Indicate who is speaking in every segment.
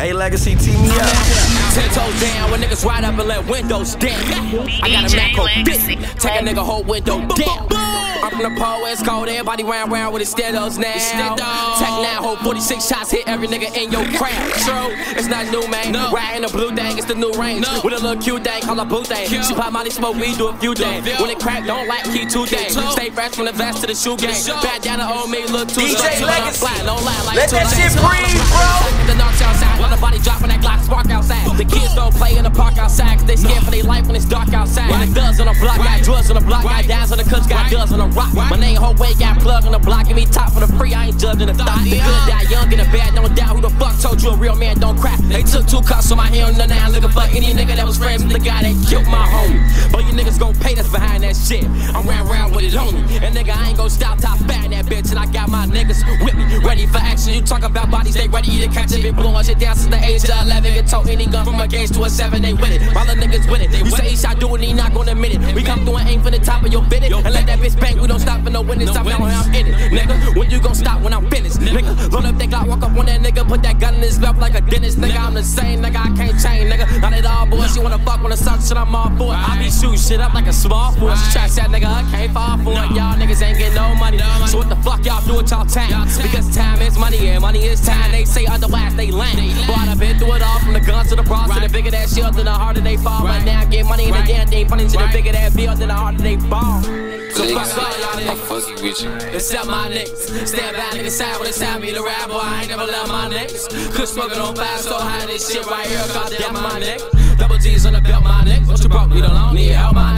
Speaker 1: Hey, Legacy, team me up.
Speaker 2: Ten toes down when niggas ride up and let windows down. I got a Mac 50, take a nigga whole window down. I'm from the pole, it's cold, everybody round round with the steados now. Tech hold 46 shots, hit every nigga in your crowd. True, it's not new, man. No. Riding the blue thing, it's the new range. No. With a little cute thing, call a boo thing. She pop money, smoke weed, do a few things. When it crack, don't like key two days. Stay fresh from the vest to the shoe game. Bad down the old me, look too
Speaker 1: DJ Legacy.
Speaker 2: Fly, don't lie like
Speaker 1: Let that shit breathe, bro.
Speaker 2: The knocks outside, while the body dropping that Glock spark outside. The kids don't play in the park outside, cause they scared for their life when it's dark outside. And the thugs on the block, got drugs on the block, got downs on the cuts, got guns on the rock. My name whole way, got plug on the block, give me top for the free, I ain't judging the thought. The good die young, get a bad, don't doubt who the fuck told you a real man don't crack. They took two cuts on my hand, and now I'm looking for any nigga that was friends with the guy that killed my homie. But you niggas gon' pay us behind that shit. I'm round round with it on me. And nigga, I ain't gon' stop top fat that bitch, and I got my niggas with me, ready for action. You talk about ready to catch it. Been blowing shit down since the age of 11. Get told any gun from a gauge to a seven, they with it. All the niggas with it. You say he shot doing, he not gonna admit it. We come through and aim for the top of your fitted. And let that bitch bang, we don't stop for no witness. Stop now when I'm in it. Nigga, when you gon' stop when I'm finished? Nigga, roll up that Glock, walk up on that nigga, put that gun in his mouth like a dentist. Nigga, I'm the same, nigga, I can't change, nigga. Not at all, boy. She wanna fuck when the sun shit, I'm all for it. I be shooting shit up like a small force. Try that nigga, I can't fall for it. Y'all niggas ain't getting no. So what the fuck y'all do with y'all time? Because time is money and money is time. They say otherwise they land. But I done been through it all from the guns to the bras to the bigger that shield to the harder they fall. Right now, get money and the damn thing funny to the bigger that bill to the harder they fall. So fuck all y'all
Speaker 3: I'm
Speaker 2: niggas.
Speaker 3: with you.
Speaker 2: Except my niggas. Stand back, niggas side when it's time me to rap, boy. I ain't never love my niggas. Could smoking on fire so high, this shit right here, goddamn my neck. Double G's on the belt, my neck. What you broke, we don't. Need help, my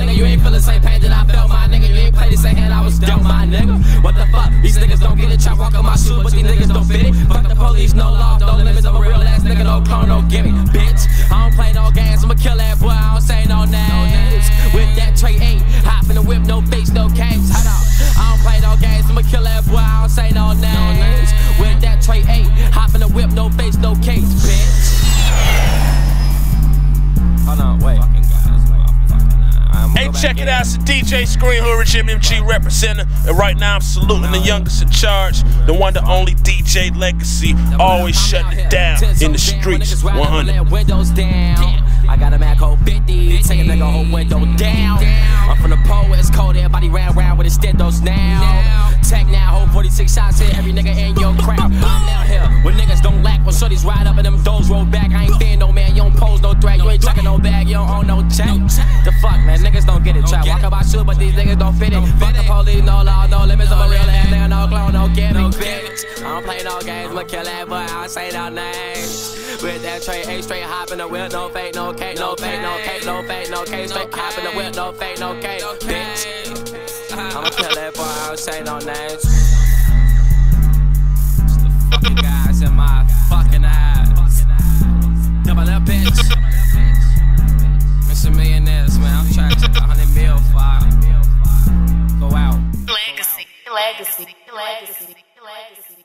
Speaker 2: dealt, my nigga. What the fuck? These niggas don't get it. Chop walk on my shoe, but these niggas don't fit it. Fuck the police, no law, no limits. I'm a real ass nigga, no clone, no gimme. Bitch, I don't play no games. I'ma kill that boy, I don't say no names. With that tray eight, hop in the whip, no face, no cage. Hold. I don't play no games, I'ma kill that boy, I don't say no names. With that tray eight, hop in the whip, no face, no case,
Speaker 4: check it out. It's DJ Scream Hood Rich MMG representing. And right now I'm saluting the youngest in charge, the one, the only DJ Legacy, always shutting it down in the streets. 100.
Speaker 2: Windows down. I got a Mac 50, take a nigga whole window down. I'm from the pole, it's cold, everybody round round with the stendos now. Tech now, whole 46 shots hit every nigga in your crowd. I'm down here when niggas don't lack, when shorties ride up and them doors roll back. I ain't fearing no man, you don't pose no threat, you ain't checking no bag, you don't own no check. Shoot, but these niggas don't fit it. Fuck the police, no law, no limits. I'm a real ass nigga, no clone, no gimmick, bitch. I don't play no games, I'ma kill that boy, I say no names. With that tray, A straight hop in the wheel, no fake, no cake, no fake, no cake, no fake, no cake. Straight hop in the wheel, no fake, no cake, bitch. I'ma kill that boy, I don't say no names. The fucking guys in my fucking eyes.
Speaker 5: Legacy. Legacy. Legacy.